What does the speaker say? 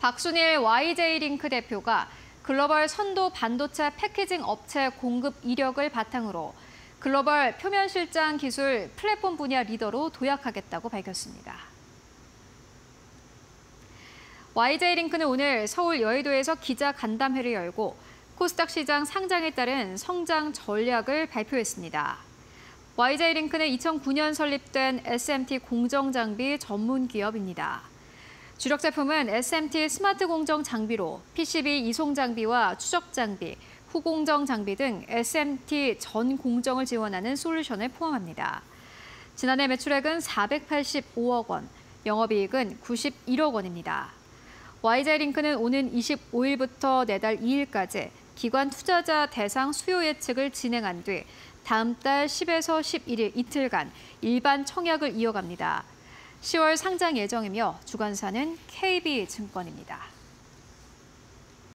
박순일 YJ링크 대표가 글로벌 선도 반도체 패키징 업체 공급 이력을 바탕으로 글로벌 표면 실장 기술 플랫폼 분야 리더로 도약하겠다고 밝혔습니다. YJ링크는 오늘 서울 여의도에서 기자 간담회를 열고 코스닥 시장 상장에 따른 성장 전략을 발표했습니다. YJ링크는 2009년 설립된 SMT 공정장비 전문 기업입니다. 주력 제품은 SMT 스마트 공정 장비로 PCB 이송 장비와 추적 장비, 후공정 장비 등 SMT 전 공정을 지원하는 솔루션을 포함합니다. 지난해 매출액은 485억 원, 영업이익은 91억 원입니다. YJ링크는 오는 25일부터 내달 2일까지 기관 투자자 대상 수요 예측을 진행한 뒤 다음 달 10에서 11일 이틀간 일반 청약을 이어갑니다. 10월 상장 예정이며 주관사는 KB증권입니다.